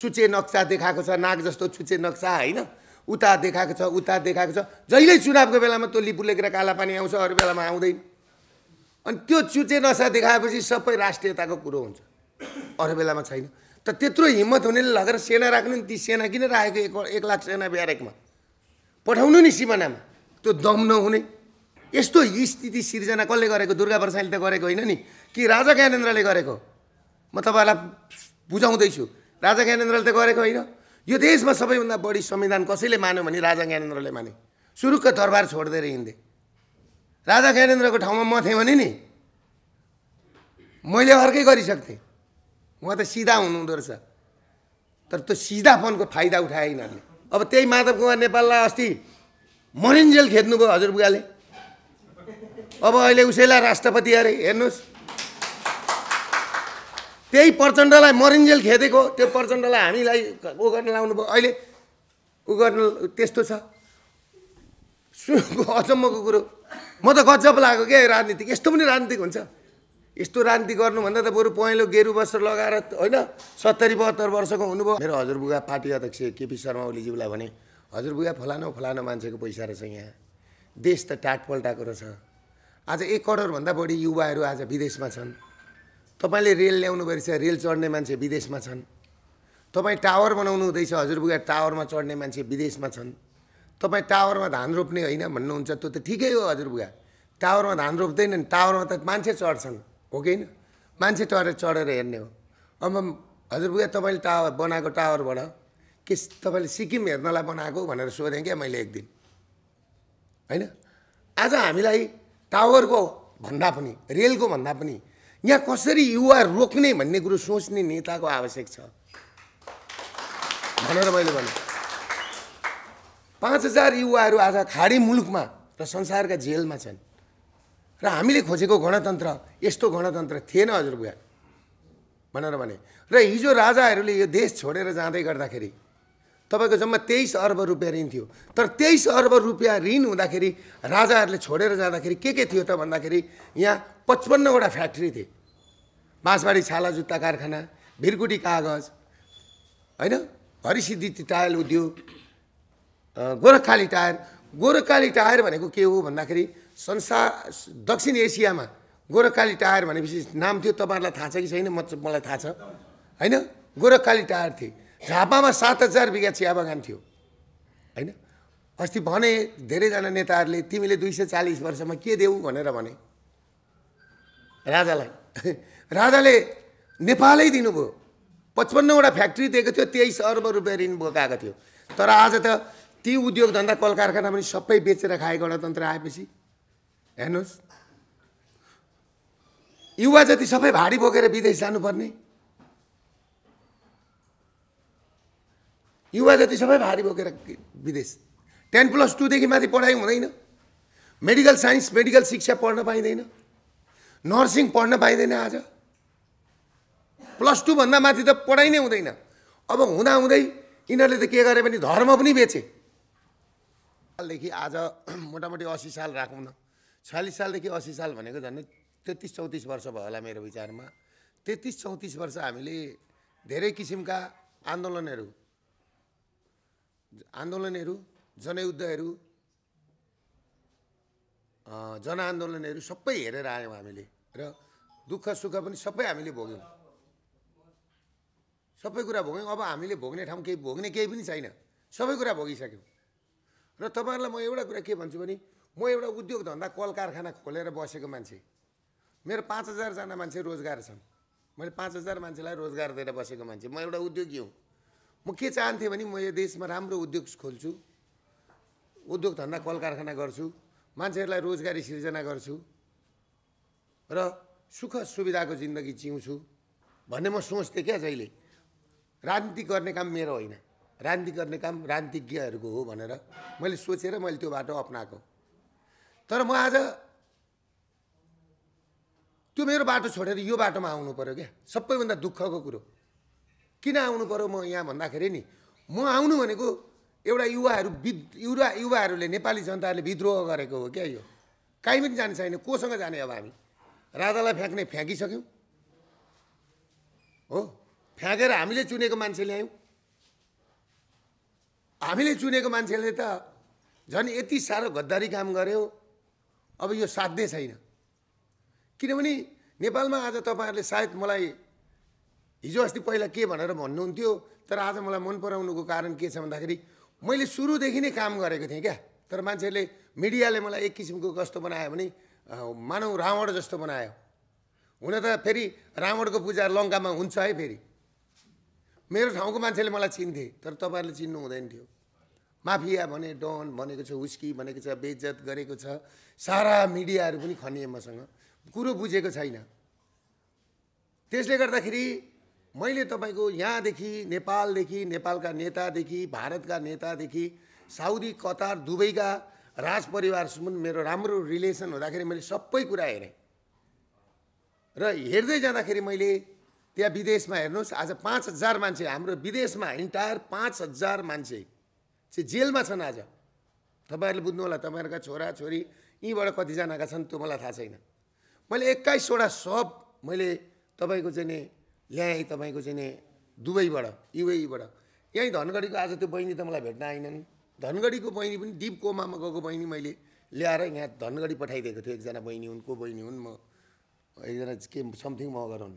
चुचे नक्सा देखाएको छ नाक जस्तो चुचे नक्सा होइन? उता देखाएको छ उता देखाएको छ। जहिल्यै चुनावको बेलामा त्यो लिपुलेखेर काला पानी आउँछ अरू बेलामा आउँदैन। अनि त्यो चुचे नक्सा देखाएपछि सबै राष्ट्रियताको कुरो हुन्छ। अरू बेलामा छैन। त त्यत्रो हिम्मत हुनेले लगेर सेना राख्नु नि ती सेना किन राखेको एक एक लाख सेना ब्यारेकमा? पठाउनु नि सिमानामा। त्यो दम नहुने। यस्तो स्थिति सिर्जना कसले गरेको? दुर्गा प्रसादले त गरेको होइन नि। कि राजा ज्ञानेन्द्रले गरेको? म तपाईँहरूलाई बुझाउँदैछु। राजा ज्ञानेन्द्रले त गरेको होइन। यो देशमा सबैभन्दा बढी संविधान कसैले मान्यो भने राजा ज्ञानेन्द्रले माने। सुरुक्क दरबार छोडिदिएर हिँड्थे राजा ज्ञानेन्द्रको ठाउँमा म थिएँ भने नि मैले अर्कै गरिसक्थेँ। उहाँ त सिधा हुनुहुँदो रहेछ। तर त्यो सिधापनको फाइदा उठाए यिनीहरूले। अब त्यही माधव कुमार नेपाललाई अस्ति मरिन्जेल खेद्नुभयो हजुरबुवाले अब अहिले उसैलाई राष्ट्रपति अरे हेर्नुहोस्। त्यही प्रचण्डलाई मरिन्जेल खेदेको त्यो प्रचण्डलाई हामीलाई ऊ गर्न लाउनु भयो। अहिले ऊ गर्न त्यस्तो छ। अचम्मको कुरो। म त गजब लाग्यो क्या यो राजनीतिक। यस्तो पनि राजनीतिक हुन्छ। यस्तो राजनीति गर्नुभन्दा त बरु पहेँलो गेरु वस्त्र लगाएर होइन सत्तरी बहत्तर वर्षको हुनुभयो। मेरो हजुरबुवा पार्टी अध्यक्ष केपी शर्मा ओलीज्यूलाई भने हजुरबुवा फलानु फलानु मान्छेको पैसा रहेछ यहाँ। देश त टाटपल्टाएको रहेछ। आज एक करोडभन्दा बढी युवाहरू आज विदेशमा छन्। तपाईँले रेल ल्याउनु रहेछ रेल चढ्ने मान्छे विदेशमा छन्। तपाईँ टावर बनाउनु हुँदैछ हजुरबुवा टावरमा चढ्ने मान्छे विदेशमा छन्। तपाईँ टावरमा धान रोप्ने होइन भन्नुहुन्छ त्यो त ठिकै हो हजुरबुवा टावरमा धान रोप्दैन नि टावरमा त मान्छे चढ्छन् हो कि मान्छे टरेर चढेर हेर्ने हो। अब हजुरबुवा तपाईँले टावर बनाएको टावरबाट के तपाईँले सिक्किम हेर्नलाई बनाएको भनेर सोधेँ क्या मैले एक दिन। होइन? आज हामीलाई टावरको भन्दा पनि रेलको भन्दा पनि यहाँ कसरी युवा रोक्ने भन्ने कुरो सोच्ने नेताको आवश्यक छ। भनेर मैले भने पाँच हजार युवाहरू आज खाडी मुलुकमा र संसारका जेलमा छन् र हामीले खोजेको गणतन्त्र यस्तो गणतन्त्र थिएन हजुरबुवा भनेर भने। र हिजो राजाहरूले यो देश छोडेर जाँदै गर्दाखेरि तपाईँको जम्मा तेइस अर्ब रुपियाँ ऋण थियो। तर तेइस अर्ब रुपियाँ ऋण हुँदाखेरि राजाहरूले छोडेर जाँदाखेरि के के थियो त भन्दाखेरि यहाँ पचपन्नवटा फ्याक्ट्री थिए। बाँसबारी छाला जुत्ता कारखाना भिरकुटी कागज होइन? हरिसिद्धि टायल उद्योग गोरखकाली टायर। गोरखकाली टायर भनेको के हो भन्दाखेरि संसार दक्षिण एसियामा गोरखकाली टायर भनेपछि नाम थियो तपाईँहरूलाई थाहा छ कि छैन? म मलाई थाहा छ। होइन? गोरखकाली टायर थिए। झापामा सात हजार बिघा चिया बगान थियो। होइन? अस्ति भने धेरैजना नेताहरूले तिमीले दुई सय चालिस वर्षमा के देऊ भनेर भने। राजालाई। राजाले नेपालै दिनुभयो। पचपन्नवटा फ्याक्ट्री दिएको थियो तेइस अर्ब रुपियाँ ऋण बोकाएको थियो। तर आज त ती उद्योग धन्दा कल कारखाना पनि सबै बेचेर खाए गणतन्त्र आएपछि हेर्नुहोस्। युवा जति सबै भाडी बोकेर विदेश जानुपर्ने। युवा जति सबै भारी बोकेर विदेश। टेन प्लस टूदेखि माथि पढाइ हुँदैन। मेडिकल साइन्स मेडिकल शिक्षा पढ्न पाइँदैन। नर्सिङ पढ्न पाइँदैन आज। प्लस टूभन्दा माथि त पढाइ नै हुँदैन। अब हुँदाहुँदै यिनीहरूले त के गरे भने धर्म पनि बेचे। सालदेखि आज मोटामोटी असी साल राखौँ न। छयालिस सालदेखि असी साल भनेको झन्डै तेत्तिस चौतिस वर्ष भयो होला मेरो विचारमा। तेत्तिस चौतिस वर्ष हामीले धेरै किसिमका आन्दोलनहरू आन्दोलनहरू जनयुद्धहरू जनआन्दोलनहरू सबै हेरेर आयौँ हामीले र दुःख सुख पनि सबै हामीले भोग्यौँ। सबै कुरा भोग्यौँ। अब हामीले भोग्ने ठाउँ केही भोग्ने केही पनि छैन। सबै कुरा भोगिसक्यौँ। र तपाईँहरूलाई म एउटा कुरा के भन्छु भने म एउटा उद्योग धन्दा कल कारखाना खोलेर बसेको मान्छे। मेरो पाँच हजारजना मान्छे रोजगार छन्। मैले पाँच हजार मान्छेलाई रोजगार दिएर बसेको मान्छे। म एउटा उद्योगी हुँ। म के चाहन्थेँ भने म यो देशमा राम्रो उद्योग खोल्छु। उद्योग धन्दा कल कारखाना गर्छु। मान्छेहरूलाई रोजगारी सिर्जना गर्छु। र सुख सुविधाको जिन्दगी जिउँछु। भन्ने म सोच्थेँ क्या जहिले। राजनीति गर्ने काम मेरो होइन। राजनीति गर्ने काम राजनीतिज्ञहरूको हो भनेर मैले सोचेर मैले त्यो बाटो अप्नाएको। तर म आज त्यो मेरो बाटो छोडेर यो बाटोमा आउनु पऱ्यो क्या। सबैभन्दा दुःखको कुरो। किन आउनु पऱ्यो म यहाँ भन्दाखेरि नि म आउनु भनेको एउटा युवाहरू विद युवा युवाहरूले नेपाली जनताहरूले विद्रोह गरेको हो क्या यो। काहीँ पनि जाने छैन कोसँग जाने अब हामी? राजालाई फ्याँक्ने फ्याँकिसक्यौँ। हो? फ्याँकेर हामीले चुनेको मान्छे ल्यायौँ हामीले चुनेको मान्छेले त झन् यति साह्रो गद्दारी काम गर्यो अब यो साध्य छैन। किनभने नेपालमा आज तपाईँहरूले सायद मलाई हिजो अस्ति पहिला के भनेर भन्नुहुन्थ्यो तर आज मलाई मन पराउनुको कारण के छ भन्दाखेरि मैले सुरुदेखि नै काम गरेको थिएँ क्या। तर मान्छेहरूले मिडियाले मलाई एक किसिमको कस्तो बनायो भने मानौ रावण जस्तो बनायो। हुन त फेरि रावणको पूजा लङ्कामा हुन्छ है फेरि। मेरो ठाउँको मान्छेले मलाई चिन्थे तर तपाईँहरूले चिन्नु हुँदैन थियो। माफिया भने डन भनेको छ हुस्की भनेको छ बेइज्जत गरेको छ। सारा मिडियाहरू पनि खनिए मसँग। कुरो बुझेको छैन। त्यसले गर्दाखेरि मैले तपाईँको यहाँदेखि नेपालदेखि नेपालका नेतादेखि भारतका नेतादेखि साउदी कतार दुबईका राज परिवारसम्म मेरो राम्रो रिलेसन हुँदाखेरि मैले सबै कुरा हेरेँ। र हेर्दै जाँदाखेरि मैले त्यहाँ विदेशमा हेर्नुहोस् आज पाँच हजार मान्छे हाम्रो विदेशमा इन्टायर पाँच हजार मान्छे चाहिँ जेलमा छन् आज। तपाईँहरूले बुझ्नु होला तपाईँहरूका छोरा छोरी यहीँबाट कतिजनाका छन् त्यो मलाई थाहा छैन। मैले एक्काइसवटा सब मैले तपाईँको चाहिँ नि ल्याएँ तपाईँको चाहिँ नि दुबईबाट युएबाट यहीँ धनगढीको आज त्यो बहिनी त मलाई भेट्न आएनन् धनगढीको बहिनी पनि डिप कोमामा गएको बहिनी मैले ल्याएर यहाँ धनगढी पठाइदिएको थियो। एकजना बहिनी हुन् को बहिनी हुन् म एकजना के समथिङ मगर हुन्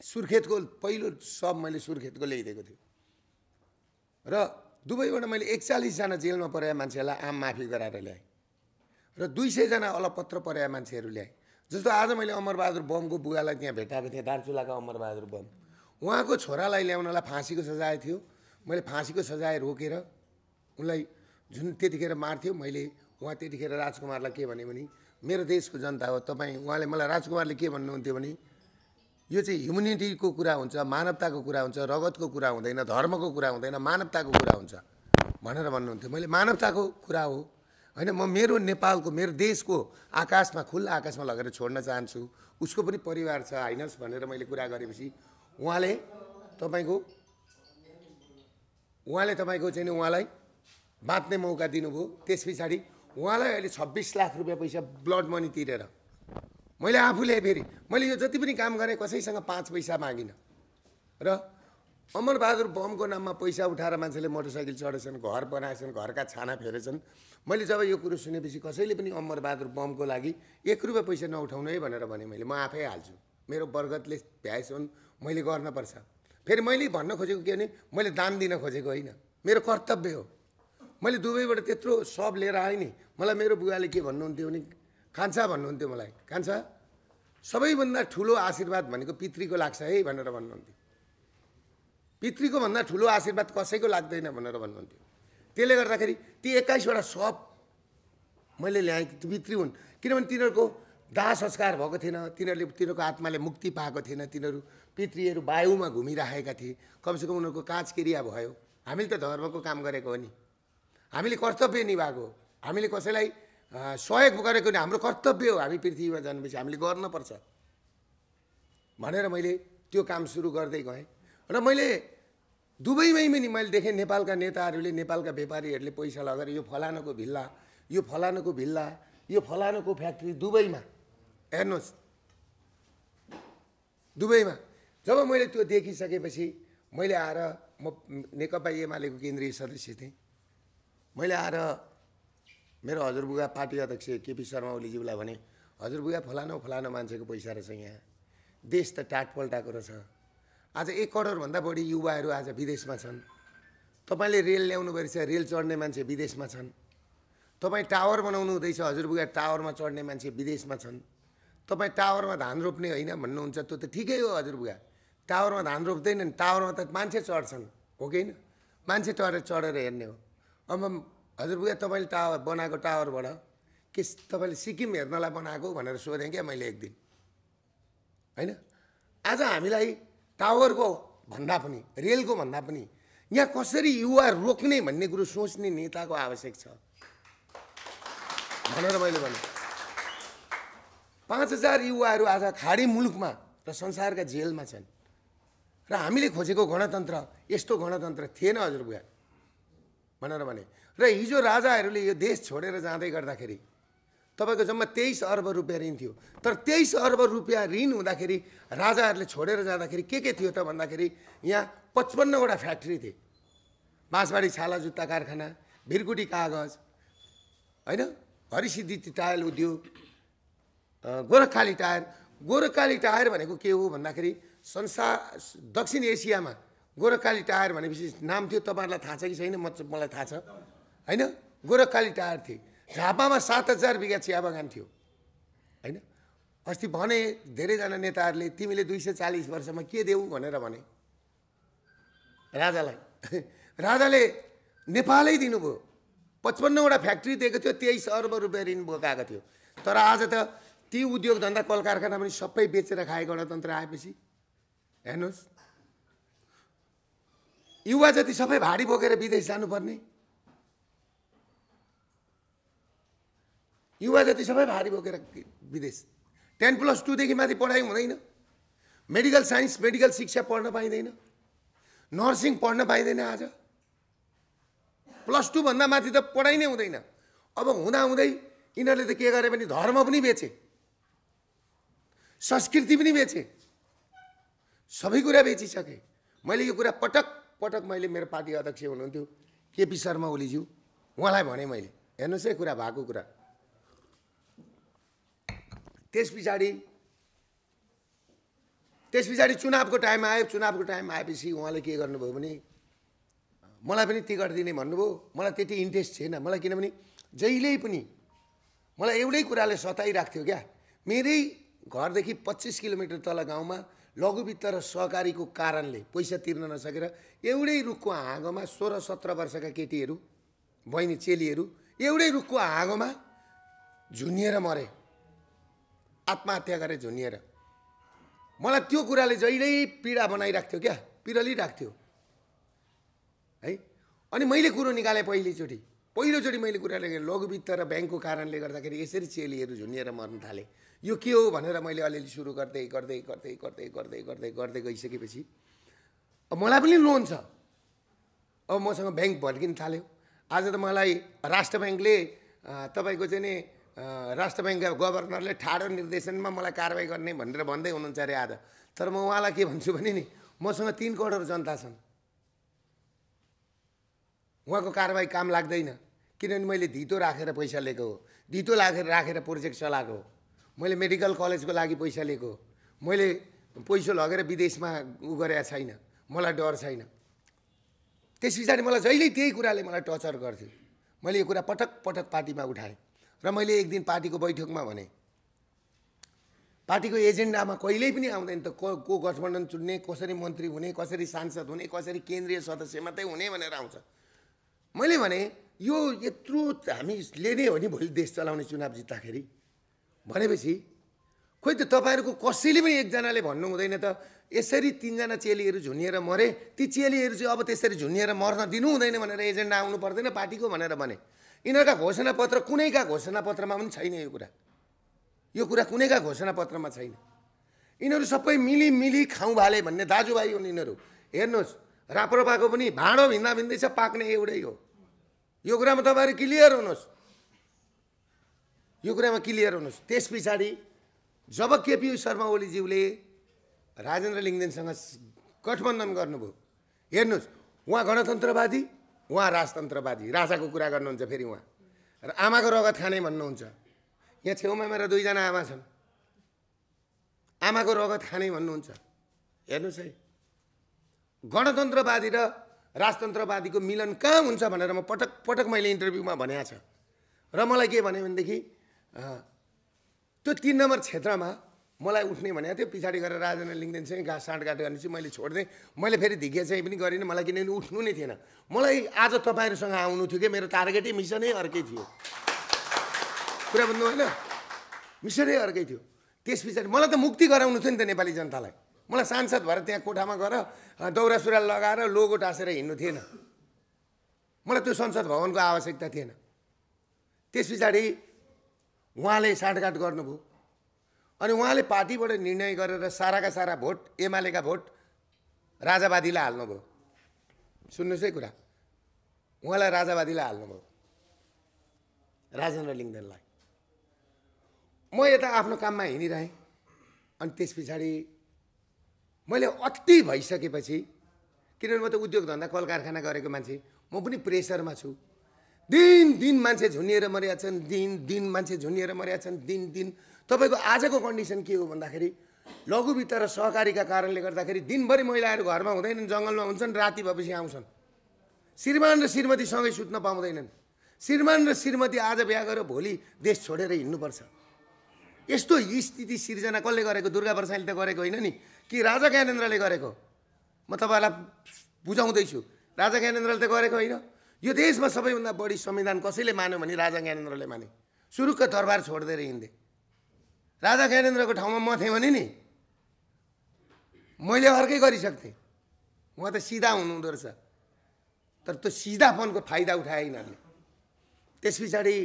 सुर्खेतको पहिलो सब मैले सुर्खेतको ल्याइदिएको थिएँ र दुबईबाट मैले एकचालिसजना जेलमा परेका मान्छेहरूलाई आम माफी गराएर ल्याएँ। र दुई सयजना अलपत्र परेका मान्छेहरू ल्याएँ। जस्तो आज मैले अमरबहादुर बमको बुवालाई त्यहाँ भेटाएको थिएँ दार्चुलाको अमरबहादुर बम। उहाँको छोरालाई ल्याउनलाई फाँसीको सजाय थियो। मैले फाँसीको सजाय रोकेर उनलाई जुन त्यतिखेर मार्थ्यो मैले उहाँ त्यतिखेर राजकुमारलाई के भने मेरो देशको जनता हो तपाईँ उहाँले मलाई राजकुमारले के भन्नुहुन्थ्यो भने यो चाहिँ ह्युमिनिटीको कुरा हुन्छ मानवताको कुरा हुन्छ रगतको कुरा हुँदैन धर्मको कुरा हुँदैन मानवताको कुरा हुन्छ। भनेर भन्नुहुन्थ्यो। मैले मानवताको कुरा हो। होइन म मेरो नेपालको मेरो देशको आकाशमा खुल्ला आकाशमा लगेर छोड्न चाहन्छु। उसको पनि परिवार छ हाइनस् भनेर मैले कुरा गरेपछि उहाँले तपाईँको उहाँले तपाईँको चाहिँ उहाँलाई बाँच्ने मौका दिनुभयो। त्यस पछाडि उहाँलाई अहिले छब्बिस लाख रुपियाँ पैसा ब्लड मनी तिरेर। मैले आफूले फेरि मैले यो जति पनि काम गरेँ कसैसँग पाँच पैसा मागिनँ। र अमरबहादुर बमको नाममा पैसा उठाएर मान्छेले मोटरसाइकल चढेछन् घर बनाएछन् घरका छाना फेरेछन्। मैले जब यो कुरो सुनेपछि कसैले पनि अमरबहादुर बमको लागि एक रुपियाँ पैसा नउठाउनु है भनेर भने मैले म आफै हाल्छु। मेरो बर्गतले भ्याएछन् मैले गर्नुपर्छ। फेरि मैले भन्न खोजेको के भने मैले दान दिन खोजेको होइन। मेरो कर्तव्य हो। मैले दुबईबाट त्यत्रो सब लिएर आएँ नि। मलाई मेरो बुवाले के भन्नुहुन्थ्यो भने कान्छा भन्नुहुन्थ्यो मलाई। कान्छा सबैभन्दा ठुलो आशीर्वाद भनेको पितृको लाग्छ है भनेर भन्नुहुन्थ्यो। पितृको भन्दा ठुलो आशीर्वाद कसैको लाग्दैन भनेर भन्नुहुन्थ्यो। त्यसले गर्दाखेरि ती एक्काइसवटा सब मैले ल्याएँ पितृ हुन्। किनभने तिनीहरूको दाह संस्कार भएको थिएन तिनीहरूले तिनीहरूको आत्माले मुक्ति पाएको थिएन तिनीहरू पितृहरू वायुमा घुमिराखेका थिए। कमसेकम उनीहरूको काँच क्रिया भयो। हामीले त धर्मको काम गरेको हो नि। हामीले कर्तव्य निभाएको हामीले कसैलाई सहयोग गरेको नि हाम्रो कर्तव्य हो हामी पृथ्वीमा जन्मेपछि हामीले गर्नुपर्छ। भनेर मैले त्यो काम सुरु गर्दै गएँ। र मैले दुबईमै पनि मैले देखेँ नेपालका नेताहरूले नेपालका व्यापारीहरूले पैसा लगेर यो फलानुको भिल्ला यो फलानुको भिल्ला यो फलानुको फ्याक्ट्री दुबईमा। हेर्नुहोस्। दुबईमा। जब मैले त्यो देखिसकेपछि मैले आएर म नेकपा एमालेको केन्द्रीय सदस्य थिएँ। मैले आएर मेरो हजुरबुवा पार्टी अध्यक्ष केपी शर्मा ओलीज्यूलाई भने हजुरबुवा फलानु फलानु मान्छेको पैसा रहेछ यहाँ। देश त टाटपल्टाएको रहेछ। आज एक करोडभन्दा बढी युवाहरू आज विदेशमा छन्। तपाईँले रेल ल्याउनु रहेछ रेल चढ्ने मान्छे विदेशमा छन्। तपाईँ टावर बनाउनु हुँदैछ हजुरबुवा टावरमा चढ्ने मान्छे विदेशमा छन्। तपाईँ टावरमा धान रोप्ने होइन भन्नुहुन्छ त्यो त ठिकै हो हजुरबुवा टावरमा धान रोप्दैनन् टावरमा त मान्छे चढ्छन्। हो कि मान्छे चढेर चढेर हेर्ने हो। अब हजुरबुवा तपाईँले टावर बनाएको टावरबाट के तपाईँले सिक्किम हेर्नलाई बनाएको भनेर सोधेँ क्या मैले एक दिन होइन? आज हामीलाई टावरको भन्दा पनि रेलको भन्दा पनि यहाँ कसरी युवा रोक्ने भन्ने कुरो सोच्ने नेताको आवश्यक छ। भनेर मैले भने। पाँच हजार युवाहरू आज खाडी मुलुकमा र संसारका जेलमा छन्। र हामीले खोजेको गणतन्त्र यस्तो गणतन्त्र थिएन हजुरबुवा भनेर भने। र हिजो राजाहरूले यो देश छोडेर जाँदै गर्दाखेरि तपाईँको जम्मा तेइस अर्ब रुपियाँ ऋण थियो। तर तेइस अर्ब रुपियाँ ऋण हुँदाखेरि राजाहरूले छोडेर जाँदाखेरि के के थियो त भन्दाखेरि यहाँ पचपन्नवटा फ्याक्ट्री थिए। बाँसबाडी छाला जुत्ता कारखाना भिरकुटी कागज होइन? हरिसिद्धि टायल उद्योग गोरखकाली टायर। गोरखकाली टायर भनेको के हो भन्दाखेरि संसार दक्षिण एसियामा गोरखकाली टायर भनेपछि नाम थियो तपाईँहरूलाई थाहा छ कि छैन? म मलाई थाहा छ। होइन? गोरखकाली टायर थिए। झापामा सात हजार बिघा चिया बगान थियो। होइन? अस्ति भने धेरैजना नेताहरूले तिमीले दुई सय चालिस वर्षमा के देऊ भनेर भने। राजालाई। राजाले नेपालै दिनुभयो। पचपन्नवटा फ्याक्ट्री दिएको थियो तेइस अर्ब रुपियाँ ऋण बोकाएको थियो। तर आज त ती उद्योग धन्दा कल कारखाना पनि सबै बेचेर खाए गणतन्त्र आएपछि। हेर्नुहोस्। युवा जति सबै भाडी बोकेर विदेश जानुपर्ने। युवा जति सबै भारी बोकेर विदेश। टेन प्लस टूदेखि माथि पढाइ हुँदैन। मेडिकल साइन्स मेडिकल शिक्षा पढ्न पाइँदैन। नर्सिङ पढ्न पाइँदैन आज। प्लस टूभन्दा माथि त पढाइ नै हुँदैन। अब हुँदा हुँदै यिनीहरूले त के गरे भने धर्म पनि बेचे। संस्कृति पनि बेचे। सबै कुरा बेचिसके। मैले यो कुरा पटक पटक मैले मेरो पार्टी अध्यक्ष हुनुहुन्थ्यो केपी शर्मा ओलीज्यू। उहाँलाई भने मैले। हेर्नुहोस् है कुरा भएको कुरा। त्यस पछाडि त्यस पछाडि चुनावको टाइम आयो। चुनावको टाइम आएपछि उहाँले के गर्नुभयो भने मलाई पनि टिकट दिने भन्नुभयो। मलाई त्यति इन्ट्रेस्ट थिएन मलाई किनभने जहिल्यै पनि मलाई एउटै कुराले सताइरहेको थियो क्या। मेरै घरदेखि पच्चिस किलोमिटर तल गाउँमा लघु वित्त र सहकारीको कारणले पैसा तिर्न नसकेर एउटै रुखको हाँगोमा सोह्र सत्र वर्षका केटीहरू बहिनी चेलीहरू एउटै रुखको हाँगोमा झुन्निएर मरे। आत्महत्या गरे झुन्निएर मलाई त्यो कुराले जहिल्यै पीडा बनाइरहेको थियो क्या पिरलिरहेको थियो है? अनि मैले कुरो निकालेँ पहिलोचोटि। पहिलोचोटि मैले कुरा लेखेँ लघुवित्त र ब्याङ्कको कारणले गर्दाखेरि यसरी चेलीहरू झुन्निएर मर्न थाले। यो के हो भनेर मैले अलिअलि सुरु गर्दै गर्दै गर्दै गर्दै गर्दै गर्दै गर्दै गइसकेपछि अब मलाई पनि लोन छ। अब मसँग ब्याङ्क भड्किन थाल्यो। आज त मलाई राष्ट्र ब्याङ्कले तपाईँको चाहिँ नि राष्ट्र ब्याङ्कका गभर्नरले ठाडो निर्देशनमा मलाई कारवाही गर्ने भनेर भन्दै हुनुहुन्छ अरे आज। तर म उहाँलाई के भन्छु भने नि मसँग तिन करोड जनता छन्। उहाँको कारवाही काम लाग्दैन किनभने मैले धितो राखेर पैसा लिएको हो। धितो राखेर राखेर प्रोजेक्ट चलाएको हो। मैले मेडिकल कलेजको लागि पैसा लिएको हो। मैले पैसा लगेर विदेशमा उ गरेका छैन। मलाई डर छैन। त्यस पछाडि मलाई जहिल्यै त्यही कुराले मलाई टर्चर गर्थ्यो। मैले यो कुरा पटक पटक पार्टीमा उठाएँ। र मैले एक दिन पार्टीको बैठकमा भने पार्टीको एजेन्डामा कहिल्यै पनि आउँदैन त को को गठबन्धन चुन्ने कसरी मन्त्री हुने कसरी सांसद हुने कसरी केन्द्रीय सदस्य मात्रै हुने भनेर आउँछ। मैले भने यो यत्रो हामीले नै हो नि भोलि देश चलाउने चुनाव जित्दाखेरि। भनेपछि खोइ त तपाईँहरूको कसैले पनि एकजनाले भन्नु हुँदैन त। यसरी तिनजना चेलीहरू झुन्निएर मरे ती चेलीहरू चाहिँ अब त्यसरी झुन्निएर मर्न दिनु हुँदैन भनेर एजेन्डा आउनु पर्दैन पार्टीको भनेर भने। यिनीहरूका घोषणापत्र कुनैका घोषणापत्रमा पनि छैन यो कुरा। यो कुरा कुनैका घोषणापत्रमा छैन। यिनीहरू सबै मिली मिली खाउँ भाले भन्ने दाजुभाइ हुन् यिनीहरू। हेर्नुहोस् राप्रपाको पनि भाँडो भिन्दा भिन्दै छ पाक्ने एउटै हो। यो कुरामा तपाईँहरू क्लियर हुनुहोस्। यो कुरामा क्लियर हुनुहोस्। त्यस पछाडि जब केपी शर्मा ओलीज्यूले राजेन्द्र लिङ्गदेनसँग गठबन्धन गर्नुभयो हेर्नुहोस् उहाँ गणतन्त्रवादी उहाँ राजतन्त्रवादी राजाको कुरा गर्नुहुन्छ फेरि उहाँ। र आमाको रगत खाने भन्नुहुन्छ। यहाँ छेउमा मेरा दुईजना आमा छन्। आमाको रगत खाने भन्नुहुन्छ। हेर्नुहोस् है। गणतन्त्रवादी र राजतन्त्रवादीको मिलन कहाँ हुन्छ भनेर म पटक पटक मैले इन्टरभ्यूमा भनेको छ। र मलाई के भने भनेदेखि त्यो तिन नम्बर क्षेत्रमा मलाई उठ्ने भनेको थियो पछाडि गएर राजेन्द्र लिङ्गदेनसँग घाँस साँडगाँट गर्ने चाहिँ मैले छोडिदिएँ मैले फेरि धिके चाहिँ पनि गरिनँ मलाई किनभने उठ्नु नै थिएन। मलाई आज तपाईँहरूसँग आउनु थियो कि मेरो टार्गेटै मिसनै अर्कै थियो। कुरा बुझ्नु होइन मिसनै अर्कै थियो। त्यस पछाडि मलाई त मुक्ति गराउनु थियो नि त नेपाली जनतालाई। मलाई सांसद भएर त्यहाँ कोठामा गएर दौरा सुरुवाल लगाएर लोगो टाँसेर हिँड्नु थिएन। मलाई त्यो संसद भवनको आवश्यकता थिएन। त्यस पछाडि उहाँले साँठगाँठ गर्नुभयो। अनि उहाँले पार्टीबाट निर्णय गरेर साराका सारा भोट एमालेका भोट राजावादीलाई हाल्नुभयो। सुन्नुहोस् है कुरा। उहाँलाई राजावादीलाई हाल्नुभयो। राजेन्द्र लिङ्गदेनलाई। म यता आफ्नो काममा हिँडिरहेँ अनि त्यस पछाडि मैले अति भइसकेपछि किनभने म त उद्योग धन्दा कल कारखाना गरेको मान्छे म पनि प्रेसरमा छु। दिन दिन मान्छे झुन्निएर मरेका छन् दिन दिन मान्छे झुन्निएर मरेका छन् दिन दिन तपाईँको आजको कन्डिसन के हो भन्दाखेरि लघु वित्त र सहकारीका कारणले गर्दाखेरि दिनभरि महिलाहरू घरमा हुँदैनन् जङ्गलमा हुन्छन् राति भएपछि आउँछन्। श्रीमान र श्रीमती सँगै सुत्न पाउँदैनन्। श्रीमान र श्रीमती आज बिहा गरेर भोलि देश छोडेर हिँड्नुपर्छ। यस्तो स्थिति सिर्जना कसले गरेको? दुर्गा प्रसादले त गरेको होइन नि। कि राजा ज्ञानेन्द्रले गरेको? म तपाईँहरूलाई बुझाउँदैछु। राजा ज्ञानेन्द्रले त गरेको होइन। यो देशमा सबैभन्दा बढी संविधान कसैले मान्यो भने राजा ज्ञानेन्द्रले माने। सुरुक्क दरबार छोडिदिएर हिँड्थे राजा ज्ञानेन्द्रको ठाउँमा म थिएँ भने नि मैले अर्कै गरिसक्थेँ। उहाँ त सिधा हुनुहुँदो रहेछ। तर त्यो सिधापनको फाइदा उठाए यिनीहरूले त्यस पछाडि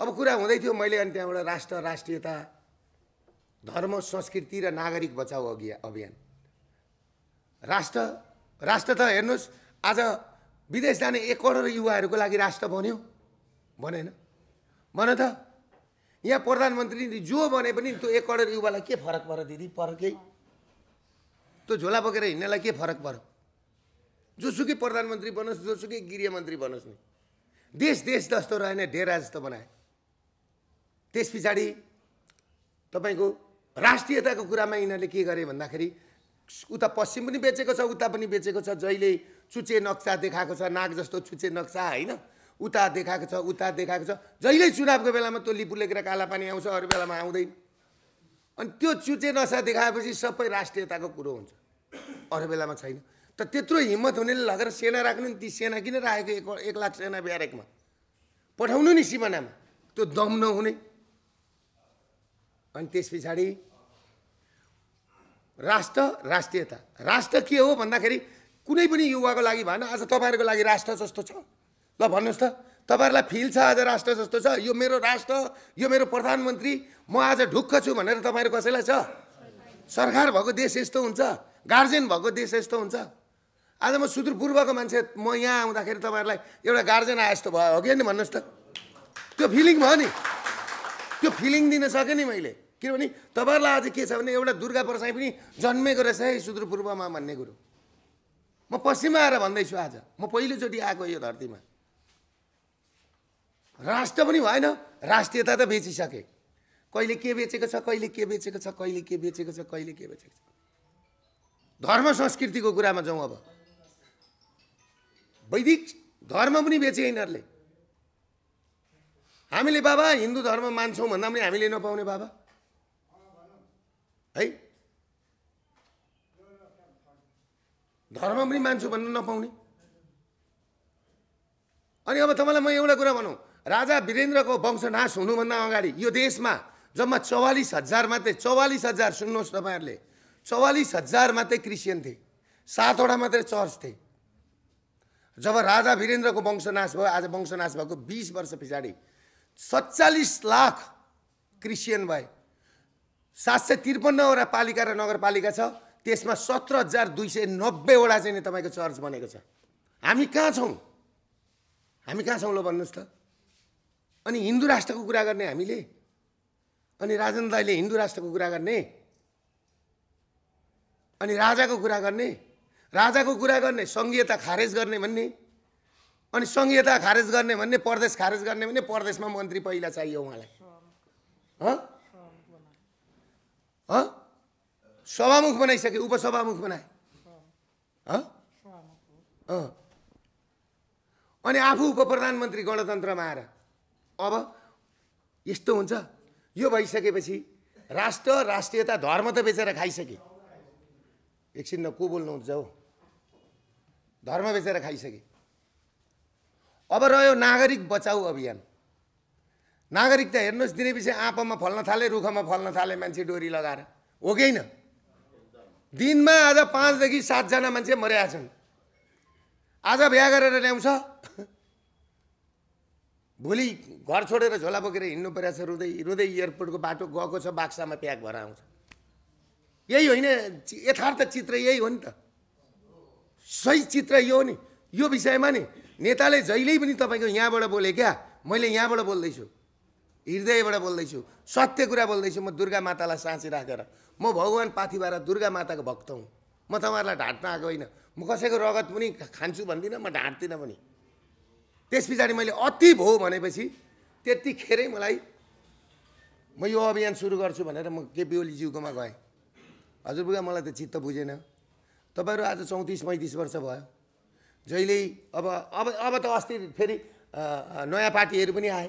अब कुरा हुँदै थियो मैले अनि त्यहाँबाट राष्ट्र राष्ट्रियता धर्म संस्कृति र नागरिक बचाउ अघि अभियान। राष्ट्र राष्ट्र त हेर्नुहोस् आज विदेश जाने एक करोड युवाहरूको लागि राष्ट्र बन्यो। भनेन भन त। यहाँ प्रधानमन्त्री जो बने पनि त्यो एक करोड युवालाई के फरक पर्यो दिदी? पर केही त्यो झोला बोकेर हिँड्नेलाई के फरक पर्यो? जोसुकै प्रधानमन्त्री बनोस् जोसुकै गृहमन्त्री बनोस् नि। देश देश जस्तो रहेन डेरा जस्तो बनाए त्यस पछाडि तपाईँको राष्ट्रियताको कुरामा यिनीहरूले के गरे भन्दाखेरि उता पश्चिम पनि बेचेको छ उता पनि बेचेको छ जहिले चुचे नक्सा देखाएको छ नाग जस्तो चुचे नक्सा होइन? उता देखाएको छ उता देखाएको छ। जहिले चुनावको बेलामा त्यो लिपु लेखेर काला पानी आउँछ अरू बेलामा आउँदैन। अनि त्यो चुचे नक्सा देखाएपछि सबै राष्ट्रियताको कुरो हुन्छ। अरू बेलामा छैन। त त्यत्रो हिम्मत हुनेले लगेर सेना राख्नु नि ती सेना किन राखेको एक एक लाख सेना ब्यारेकमा पठाउनु नि सिमानामा। त्यो दम नहुने। अनि त्यस पछाडि राष्ट्र राष्ट्रियता। राष्ट्र के हो भन्दाखेरि कुनै पनि युवाको लागि भएन। आज तपाईँहरूको लागि राष्ट्र जस्तो छ। ल भन्नुहोस् त तपाईँहरूलाई फिल छ आज राष्ट्र जस्तो छ? यो मेरो राष्ट्र यो मेरो प्रधानमन्त्री म आज ढुक्क छु भनेर तपाईँहरू कसैलाई छ? सरकार भएको देश यस्तो हुन्छ? गार्जेन भएको देश यस्तो हुन्छ? आज म सुदूरपूर्वको मान्छे म यहाँ आउँदाखेरि तपाईँहरूलाई एउटा गार्जेन आए जस्तो भयो। हो कि भन्नुहोस् त? त्यो फिलिङ भयो नि। त्यो फिलिङ दिन सकेँ नि मैले। किनभने तपाईँहरूलाई आज के छ भने एउटा दुर्गा प्रसाई पनि जन्मेको रहेछ है सुदूरपूर्वमा भन्ने कुरो। म पश्चिममा आएर भन्दैछु आज। म पहिलोचोटि आएको यो धरतीमा। राष्ट्र पनि भएन राष्ट्रियता त बेचिसके। कहिले के बेचेको छ कहिले के बेचेको छ कहिले के बेचेको छ कहिले के बेचेको छ। धर्म संस्कृतिको कुरामा जाउँ अब। वैदिक धर्म पनि बेचे यिनीहरूले। हामीले बाबा हिन्दू धर्म मान्छौँ भन्दा पनि हामीले नपाउने बाबा। है? धर्म पनि मान्छु भन्नु नपाउने। अनि अब तपाईँलाई म एउटा कुरा भनौँ। राजा वीरेन्द्रको वंशनाश हुनुभन्दा अगाडि यो देशमा जम्मा चौवालिस हजार मात्रै चौवालिस हजार सुन्नुहोस् तपाईँहरूले चौवालिस हजार मात्रै क्रिस्चियन थिए सातवटा मात्रै चर्च थिए। जब राजा वीरेन्द्रको वंशनाश भयो आज वंशनाश भएको बिस वर्ष पछाडि सत्तालिस लाख क्रिस्चियन भए। सात सय त्रिपन्नवटा पालिका र नगरपालिका छ त्यसमा सत्र हजार दुई सय नब्बेवटा चाहिँ तपाईँको चर्च बनेको छ। हामी कहाँ छौँ? हामी कहाँ छौँ ल भन्नुहोस् त। अनि हिन्दू राष्ट्रको कुरा गर्ने हामीले? अनि राजेन्द्र दाईले हिन्दू राष्ट्रको कुरा गर्ने? अनि राजाको कुरा गर्ने? राजाको कुरा गर्ने सङ्घीयता खारेज गर्ने भन्ने? अनि सङ्घीयता खारेज गर्ने भन्ने प्रदेश खारेज गर्ने भने प्रदेशमा मन्त्री पहिला चाहियो उहाँलाई। सभामुख बनाइसके उपसभामुख बनाए। अनि आफू उप प्रधानमन्त्री गणतन्त्रमा आएर। अब यस्तो हुन्छ। यो भइसकेपछि राष्ट्र राष्ट्रियता धर्म त बेचेर खाइसके। एकछिन न को बोल्नुहुन्छ हौ? धर्म बेचेर खाइसके। अब रह्यो नागरिक बचाउ अभियान। नागरिक त हेर्नुहोस् दिने पछि आँपामा फल्न थाले रुखमा फल्न थाले मान्छे डोरी लगाएर। हो कि होइन? दिनमा आज पाँचदेखि सातजना मान्छे मरेका छन्। आज बिहा गरेर ल्याउँछ। भोलि घर छोडेर झोला बोकेर हिँड्नु परेको छ रुँदै रुँदै एयरपोर्टको बाटो गएको छ बाक्सामा प्याक भएर आउँछ। यही होइन यथार्थ चित्र यही हो नि त। सही चित्र यो नि। यो विषयमा नि नेताले जहिल्यै पनि तपाईँको यहाँबाट बोले क्या मैले यहाँबाट बोल्दैछु। हृदयबाट बोल्दैछु। सत्य कुरा बोल्दैछु। म दुर्गा मातालाई साँची राखेर। म भगवान् पाथिबाट दुर्गा माताको भक्त हुँ। म तपाईँहरूलाई ढाँट्न आएको होइन। म कसैको रगत पनि खान्छु भन्दिनँ म ढाँट्दिनँ पनि। त्यस पछाडि मैले अति भयो भनेपछि त्यतिखेरै मलाई म यो अभियान सुरु गर्छु भनेर म केपी ओलीज्यूकोमा गएँ हजुरबुगा मलाई त चित्त बुझेन। तपाईँहरू आज चौतिस पैँतिस वर्ष भयो। जहिल्यै अब अब अब त अस्ति फेरि नयाँ पार्टीहरू पनि आए।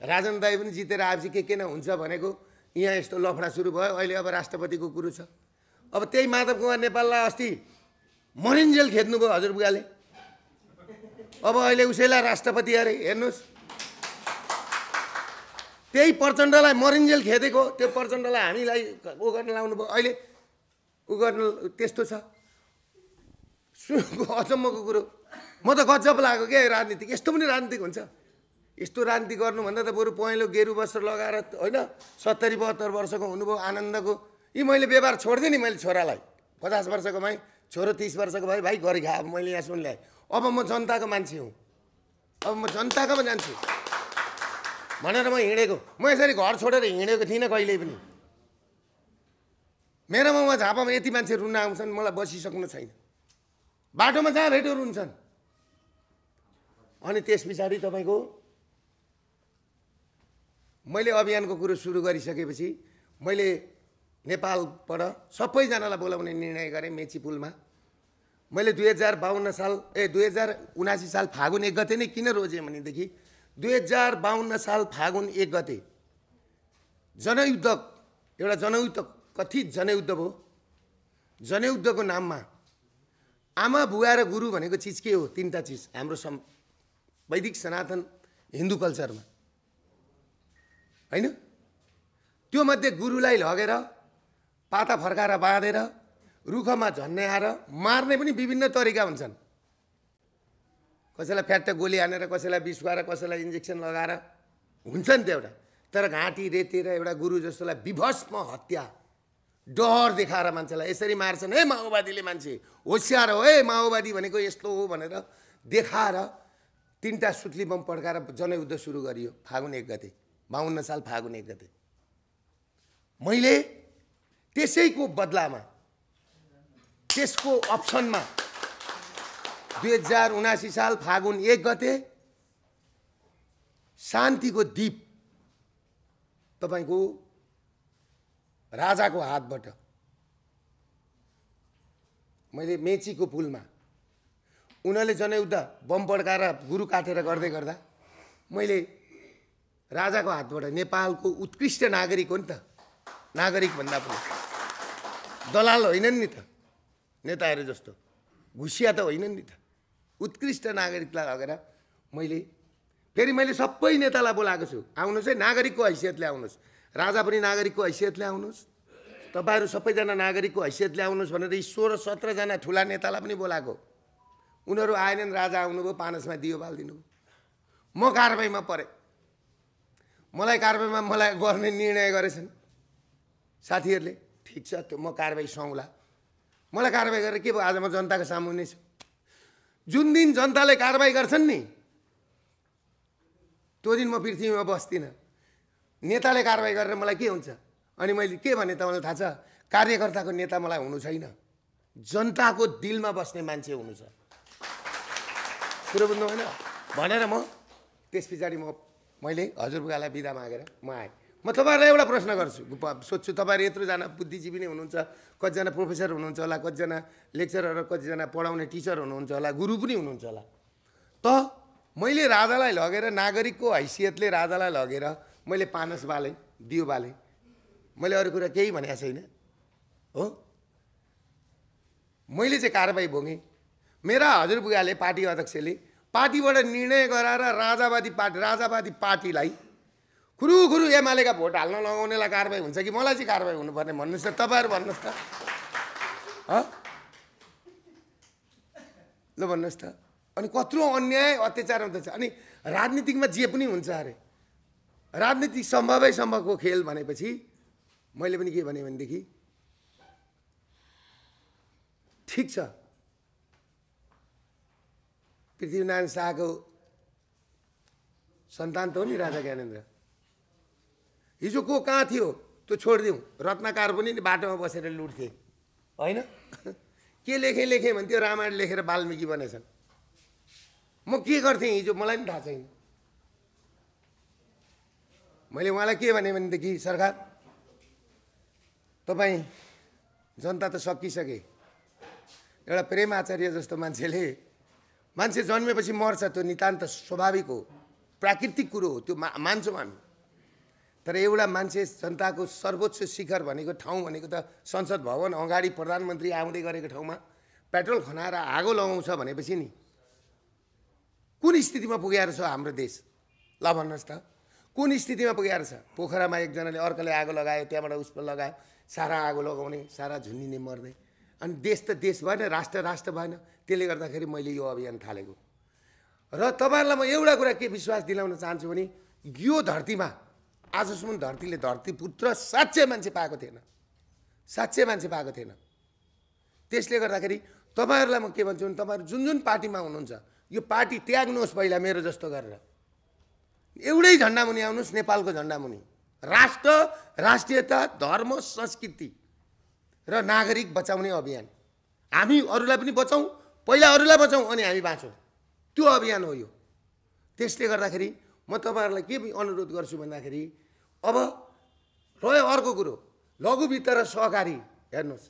राजन दाई पनि जितेर आएपछि के के न हुन्छ भनेको यहाँ यस्तो लफडा सुरु भयो। अहिले अब राष्ट्रपतिको कुरो छ। अब त्यही माधव कुमार नेपाललाई अस्ति मरिन्जेल खेद्नुभयो हजुरबुगाले अब अहिले उसैलाई राष्ट्रपति अरे हेर्नुहोस्। त्यही प्रचण्डलाई मरिन्जेल खेदेको त्यो प्रचण्डलाई हामीलाई उ गर्न लाउनु भयो अहिले उ गर्नु त्यस्तो छ। अचम्मको कुरो। म त गजब लाग्यो क्या यो राजनीतिक। यस्तो पनि राजनीतिक हुन्छ। यस्तो राजनीति गर्नुभन्दा त बरु पहेँलो गेरु वस्त्र लगाएर होइन सत्तरी बहत्तर वर्षको हुनुभयो आनन्दको। यी मैले व्यवहार छोडिदिएँ नि मैले छोरालाई। पचास वर्षको भाइ छोरो तिस वर्षको भाइ भाइ गरी खा। मैले यहाँ सुनल्याएँ अब म जनताको मान्छे हुँ। अब म जनताकोमा जान्छु। भनेर म हिँडेको। म यसरी घर छोडेर हिँडेको थिइनँ कहिल्यै पनि। मेरोमा उहाँ झापामा यति मान्छे रुन आउँछन् मलाई बसिसक्नु छैन। बाटोमा जहाँ भेट्यो रुन्छन्। अनि त्यस पछाडि तपाईँको मैले अभियानको कुरो सुरु गरिसकेपछि मैले नेपालबाट सबैजनालाई बोलाउने निर्णय गरेँ मेची पुलमा। मैले दुई हजार बाहन्न साल ए दुई हजार उनासी साल फागुन एक गते नै किन रोजेँ भनेदेखि दुई हजार बाहन्न साल फागुन एक गते। जनयुद्ध एउटा जनयुद्ध कथित जनयुद्ध भयो जनयुद्धको नाममा आमा बुवा र गुरु भनेको चिज के हो? तिनवटा चिज। हाम्रो सम वैदिक सनातन हिन्दू कल्चरमा। होइन? त्यो मध्ये गुरुलाई लगेर पाता फर्काएर बाँधेर रुखमा झन्याएर मार्ने पनि विभिन्न तरिका हुन्छन्। कसैलाई फ्याट्ट गोली हानेर कसैलाई खुवाएर कसैलाई इन्जेक्सन लगाएर हुन्छ नि त्यो एउटा। तर घाँटी रेतेर एउटा गुरु जस्तोलाई विभस्म हत्या डर देखाएर मान्छेलाई यसरी मार्छन् है माओवादीले मान्छे होसियार हो है माओवादी भनेको यस्तो हो भनेर देखाएर तिनवटा सुत्ली बम पड्काएर जनयुद्ध सुरु गरियो फागुन एक गते बाहन्न साल फागुन एक गते। मैले त्यसैको बदलामा त्यसको अप्सनमा। दुई हजार उनासी साल फागुन एक गते शान्तिको दीप तपाईँको राजाको हातबाट। मैले मेचीको पुलमा उनीहरूले जनयुद्ध बम पड्काएर गुरु काटेर गर्दै गर्दा मैले राजाको हातबाट नेपालको उत्कृष्ट नागरिक हो नि त। नागरिक भन्दा पनि। दलाल होइनन् नि त। नेताहरू जस्तो। घुसिया त होइनन् नि त। उत्कृष्ट नागरिकलाई लगेर मैले फेरि मैले सबै नेतालाई बोलाएको छु। आउनुहोस् है नागरिकको हैसियतले आउनुहोस्। राजा पनि नागरिकको हैसियतले आउनुहोस्। तपाईँहरू सबैजना नागरिकको हैसियतले आउनुहोस् भनेर यी सोह्र सत्रजना ठुला नेतालाई पनि बोलाएको। उनीहरू आएनन् राजा आउनुभयो पानसमा दियो बालिदिनु म कारवाहीमा परेँ। मलाई कारवाहीमा मलाई गर्ने निर्णय गरेछन्। साथीहरूले ठिक छ त्यो म कारवाही सुहाउँला मलाई कारवाही गरेर के भयो? आज म जनताको सामुन्ने छु। जुन दिन जनताले कारवाही गर्छन् नि त्यो दिन म पृथ्वीमा बस्दिनँ। नेताले कारवाही गरेर मलाई के हुन्छ? अनि मैले के भने तपाईँलाई थाहा छ? कार्यकर्ताको नेता मलाई हुनु छैन। जनताको दिलमा बस्ने मान्छे हुनु छ। कुरो बुझ्नु होइन भनेर म त्यस पछाडि म मैले हजुरबुगालाई बिदा मागेर म आएँ। म तपाईँहरूलाई एउटा प्रश्न गर्छु। सोध्छु तपाईँहरू यत्रोजना बुद्धिजीवी नै हुनुहुन्छ कतिजना प्रोफेसर हुनुहुन्छ होला कतिजना लेक्चरर कतिजना पढाउने टिचर हुनुहुन्छ होला गुरु पनि हुनुहुन्छ होला। त मैले राजालाई लगेर नागरिकको हैसियतले राजालाई लगेर मैले पानस बालेँ दियो बालेँ। मैले अरू कुरा केही भनेको छैन हो? मैले चाहिँ कारवाही भोगेँ। मेरा हजुरबुगाले पार्टी अध्यक्षले पार्टीबाट निर्णय गराएर राजावादी पार्टी राजावादी पार्टीलाई खुरु खुरु एमालेका भोट हाल्न लगाउनेलाई कारवाही हुन्छ कि? मलाई चाहिँ कारवाही हुनुपर्ने भन्नुहोस् त। तपाईँहरू भन्नुहोस् त। ल भन्नुहोस् त। अनि कत्रो अन्याय अत्याचार हुँदैछ अनि राजनीतिकमा जे पनि हुन्छ अरे राजनीति सम्भवै सम्भवको खेल भनेपछि मैले पनि के भने भनेदेखि ठिक छ। पृथ्वीनारायण शाहको सन्तान त हो नि राजा ज्ञानेन्द्र। हिजो को कहाँ थियो? त्यो छोडिदिउँ। रत्नकार पनि बाटोमा बसेर लुट्थे। होइन? के लेखेँ लेखेँ भने त्यो रामायण लेखेर वाल्मिकी बनेछन्। म के गर्थेँ हिजो? मलाई पनि थाहा छैन। मैले उहाँलाई के भने भनेदेखि सरकार तपाईँ जनता त सकिसके। एउटा प्रेम आचार्य जस्तो मान्छेले मान्छे जन्मेपछि मर्छ त्यो नितान्त स्वाभाविक हो। प्राकृतिक कुरो हो त्यो मा मान्छौँ हामी। तर एउटा मान्छे जनताको सर्वोच्च शिखर भनेको ठाउँ भनेको त संसद भवन अगाडि प्रधानमन्त्री आउँदै गरेको ठाउँमा पेट्रोल खनाएर आगो लगाउँछ भनेपछि नि कुन स्थितिमा पुगेर छ हाम्रो देश? ल भन्नुहोस् त। कुन स्थितिमा पुगेर छ? पोखरामा एकजनाले अर्कोले आगो लगायो त्यहाँबाट उसमा लगायो सारा आगो लगाउने सारा झुन्डिने मर्ने अनि देश त देश भएन राष्ट्र राष्ट्र भएन। त्यसले गर्दाखेरि मैले यो अभियान थालेको। र तपाईँहरूलाई म एउटा कुरा के विश्वास दिलाउन चाहन्छु भने यो धरतीमा आजसम्म धरतीले धरतीपुत्र साँच्चै मान्छे पाएको थिएन। साँच्चै मान्छे पाएको थिएन। त्यसले गर्दाखेरि तपाईँहरूलाई म के भन्छु भने तपाईँहरू जुन जुन पार्टीमा हुनुहुन्छ यो पार्टी त्याग्नुहोस् पहिला मेरो जस्तो गरेर। एउटै झन्डा मुनि आउनुहोस् नेपालको झन्डा मुनि राष्ट्र राष्ट्रियता धर्म संस्कृति र नागरिक बचाउने अभियान। हामी अरूलाई पनि बचाउँ पहिला अरूलाई बचाउँ अनि हामी बाँचौँ। त्यो अभियान हो यो। त्यसले गर्दाखेरि म तपाईँहरूलाई के अनुरोध गर्छु भन्दाखेरि अब रह्यो अर्को कुरो लघु वित्त र सहकारी हेर्नुहोस्।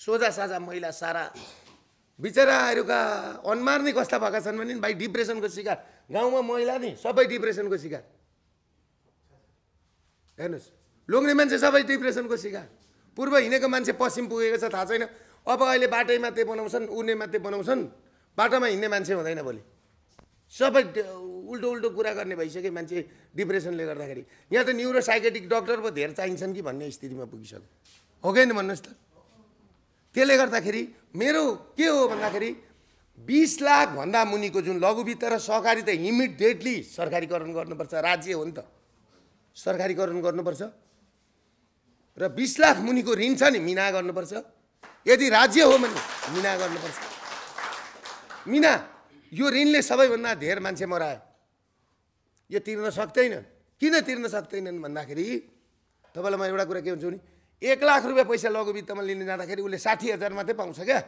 सोझा साझा महिला सारा बिचराहरूका अनुहार नै कस्ता भएका छन् भने भाइ डिप्रेसनको शिकार गाउँमा महिला नि सबै डिप्रेसनको शिकार हेर्नुहोस् लोग्ने मान्छे सबै डिप्रेसनको शिकार पूर्व हिँडेको मान्छे पश्चिम पुगेको छ थाहा छैन। अब अहिले बाटैमा त्यो बनाउँछन् उड्नेमा त्यो बनाउँछन् बाटोमा हिँड्ने मान्छे हुँदैन भोलि। सबै उल्टो उल्टो कुरा गर्ने भइसक्यो मान्छे डिप्रेसनले गर्दाखेरि। यहाँ त न्युरो साइकेटिक डक्टर पो धेरै चाहिन्छन् कि भन्ने स्थितिमा पुगिसक्यो। हो कि भन्नुहोस् त? त्यसले गर्दाखेरि मेरो के हो भन्दाखेरि बिस लाखभन्दा मुनिको जुन लघुवित्त र सहकारी त इमिडिएटली सरकारीकरण गर्नुपर्छ राज्य हो नि त। सरकारीकरण गर्नुपर्छ। र बिस लाख मुनिको ऋण छ नि मिना गर्नुपर्छ। यदि राज्य हो भने मिना गर्नुपर्छ। मिना यो ऋणले सबैभन्दा धेर मान्छे मरायो। यो तिर्न सक्दैन किन तिर्न सक्दैनन् भन्दाखेरि तपाईँलाई म एउटा कुरा के भन्छु भने एक लाख रुपियाँ पैसा लघु वित्तमा लिन जाँदाखेरि उसले साठी हजार मात्रै पाउँछ क्या।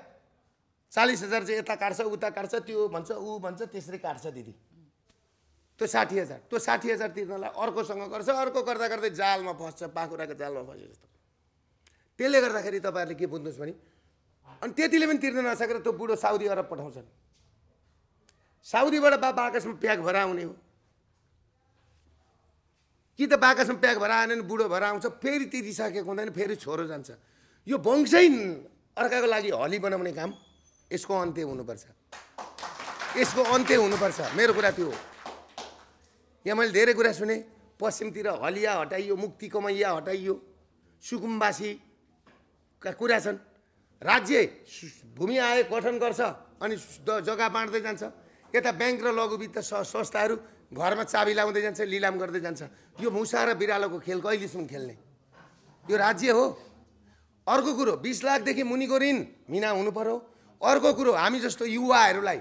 चालिस हजार चाहिँ यता काट्छ उता काट्छ त्यो भन्छ ऊ भन्छ त्यसरी काट्छ दिदी। त्यो साठी हजार त्यो साठी हजार तिर्नलाई अर्कोसँग गर्छ अर्को गर्दा गर्दै जालमा फस्छ पाखुराको जालमा फस्यो जस्तो। त्यसले गर्दाखेरि तपाईँहरूले के बुझ्नुहोस् भने अनि त्यतिले पनि तिर्न नसकेर त्यो बुढो साउदी अरब पठाउँछन्। साउदीबाट बा बाकसमा प्याक भएर आउने हो। कि त बाकसमा प्याक भएर आएन बुढो भएर आउँछ फेरि तिरिसकेको हुँदैन फेरि छोरो जान्छ। यो वंशै अर्काको लागि हली बनाउने काम यसको अन्त्य हुनुपर्छ। यसको अन्त्य हुनुपर्छ। मेरो कुरा त्यो हो। यहाँ मैले धेरै कुरा सुने। पश्चिमतिर हलिया हटाइयो मुक्ति कमैया हटाइयो। सुकुम्बासीका कुरा छन्। राज्य भूमि आयोग गठन गर्छ अनि जग्गा बाँड्दै जान्छ। यता ब्याङ्क र लघु वित्त संस्थाहरू घरमा चाबी लाउँदै जान्छ लिलाम गर्दै जान्छ। यो मुसा र बिरालोको खेल कहिलेसम्म खेल्ने? यो राज्य हो। अर्को कुरो बिस लाखदेखि मुनिको ऋण। मिना हुनु पऱ्यो अर्को कुरो हामी जस्तो युवाहरूलाई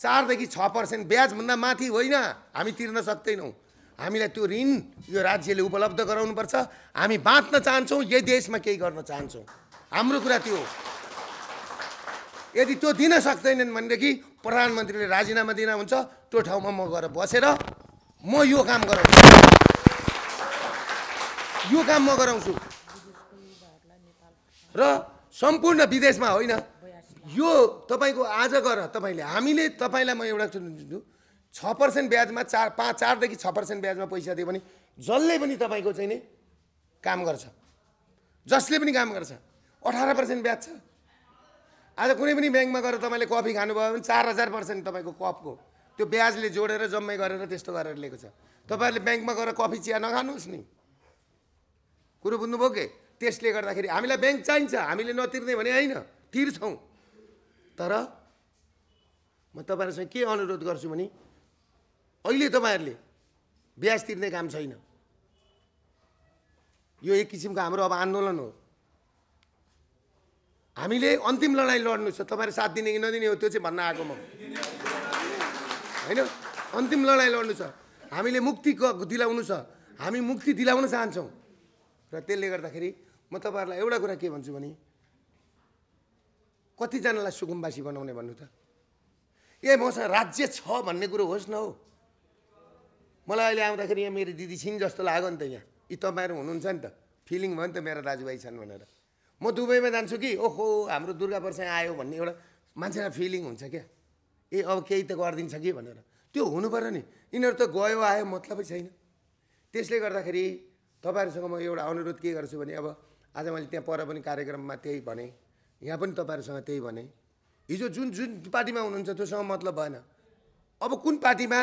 चारदेखि छ पर्सेन्ट ब्याजभन्दा माथि होइन हामी तिर्न सक्दैनौँ। हामीलाई त्यो ऋण यो राज्यले उपलब्ध गराउनुपर्छ। हामी बाँच्न चाहन्छौँ यही देशमा केही गर्न चाहन्छौँ। हाम्रो कुरा त्यो यदि त्यो दिन सक्दैनन् भनेदेखि प्रधानमन्त्रीले राजीनामा दिन हुन्छ त्यो ठाउँमा म गएर बसेर म यो काम गराउँछु। यो काम म गराउँछु। र सम्पूर्ण विदेशमा होइन यो तपाईँको आज गर तपाईँले हामीले तपाईँलाई म एउटा दिन्छु। छ पर्सेन्ट ब्याजमा चार पाँच चारदेखि छ पर्सेन्ट ब्याजमा पैसा दियो भने जसले पनि तपाईँको चाहिँ नि काम गर्छ जसले पनि काम गर्छ अठार पर्सेन्ट ब्याज छ। आज कुनै पनि ब्याङ्कमा गएर तपाईँले कफी खानुभयो भने चार हजार पर्सेन्ट तपाईँको कपको त्यो ब्याजले जोडेर जम्मै गरेर त्यस्तो गरेर लिएको छ। तपाईँहरूले ब्याङ्कमा गएर कफी चिया नखानुहोस् नि। कुरो बुझ्नुभयो के? त्यसले गर्दाखेरि हामीलाई ब्याङ्क चाहिन्छ हामीले नतिर्ने भने होइन तिर्छौँ। तर म तपाईँहरूसँग के अनुरोध गर्छु भने अहिले तपाईँहरूले ब्याज तिर्ने काम छैन। यो एक किसिमको हाम्रो अब आन्दोलन हो। हामीले अन्तिम लडाइँ लड्नु छ। तपाईँहरू साथ दिने कि नदिने हो त्यो चाहिँ भन्न आएको म। होइन? अन्तिम लडाइँ लड्नु छ। हामीले मुक्ति दिलाउनु छ। हामी मुक्ति दिलाउन चाहन्छौँ। र त्यसले गर्दाखेरि म तपाईँहरूलाई एउटा कुरा के भन्छु भने कतिजनालाई सुकुम्बासी बनाउने भन्नु त। ए मसँग राज्य छ भन्ने कुरो होस् न हो। मलाई अहिले आउँदाखेरि यहाँ मेरो दिदी छिन् जस्तो लाग्यो नि त यहाँ। यी तपाईँहरू हुनुहुन्छ नि त। फिलिङ भयो नि त मेरो दाजुभाइ छन् भनेर। म दुबईमा जान्छु कि? ओहो हाम्रो दुर्गा वर्ष आयो भन्ने एउटा मान्छेलाई फिलिङ हुन्छ क्या। ए अब केही त गरिदिन्छ कि भनेर। त्यो हुनु पऱ्यो नि। यिनीहरू त गयो आयो मतलबै छैन। त्यसले गर्दाखेरि तपाईँहरूसँग म एउटा अनुरोध के गर्छु भने अब आज मैले त्यहाँ पर पनि कार्यक्रममा त्यही भने यहाँ पनि तपाईँहरूसँग त्यही भने। हिजो जुन जुन पार्टीमा हुनुहुन्छ त्योसँग मतलब भएन। अब कुन पार्टीमा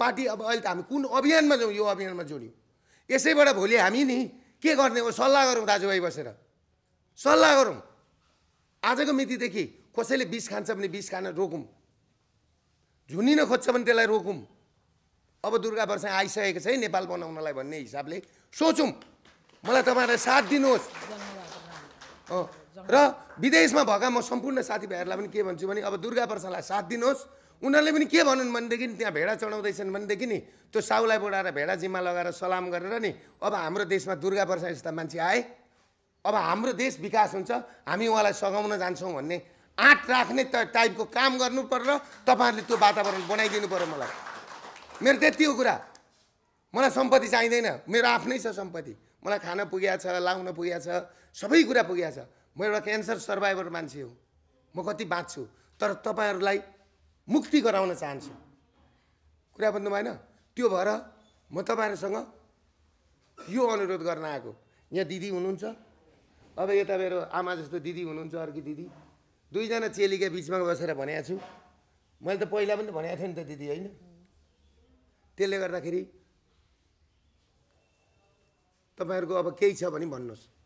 पार्टी अब अहिले त हामी कुन अभियानमा जाउँ यो अभियानमा जोड्यौँ। यसैबाट भोलि हामी नि के गर्ने हो सल्लाह गरौँ दाजुभाइ बसेर। सल्लाह गरौँ। आजको मितिदेखि कसैले बिस खान्छ भने बिस खान रोकौँ झुनिन खोज्छ भने त्यसलाई रोकौँ अब दुर्गा वर्ष आइसकेको छ है नेपाल बनाउनलाई भन्ने हिसाबले। सोचौँ। मलाई तपाईँहरूलाई साथ दिनुहोस्। र विदेशमा भएका म सम्पूर्ण साथीभाइहरूलाई पनि के भन्छु भने अब दुर्गा वर्षलाई साथ दिनुहोस्। उनीहरूले पनि के भनुन् भनेदेखि त्यहाँ भेडा चढाउँदैछन् भनेदेखि नि त्यो साउलाई बोडाएर भेडा जिम्मा लगाएर सलाम गरेर नि अब हाम्रो देशमा दुर्गा वर्ष जस्ता मान्छे आए। अब हाम्रो देश विकास हुन्छ। हामी उहाँलाई सघाउन जान्छौँ भन्ने आँट राख्ने त टाइपको काम गर्नु पर्यो तपाईँहरूले त्यो वातावरण बनाइदिनु पर्यो मलाई। मेरो त्यति हो कुरा। मलाई सम्पत्ति चाहिँदैन। मेरो आफ्नै छ सम्पत्ति। मलाई खान पुगेको छ लाउन पुगेको छ सबै कुरा पुगेको छ। म एउटा क्यान्सर सर्भाइभर मान्छे हो। म कति बाँच्छु। तर तपाईँहरूलाई मुक्ति गराउन चाहन्छु। कुरा बुझ्नु भएन? त्यो भएर म तपाईँहरूसँग यो अनुरोध गर्न आएको। यहाँ दिदी हुनुहुन्छ। अब यता मेरो आमा जस्तो दिदी हुनुहुन्छ अर्की दिदी। दुईजना चेलीका बिचमा बसेर भनेको छु। मैले त पहिला पनि त भनेको थिएँ नि त दिदी होइन? त्यसले गर्दाखेरि तपाईँहरूको अब केही छ भने भन्नुहोस्।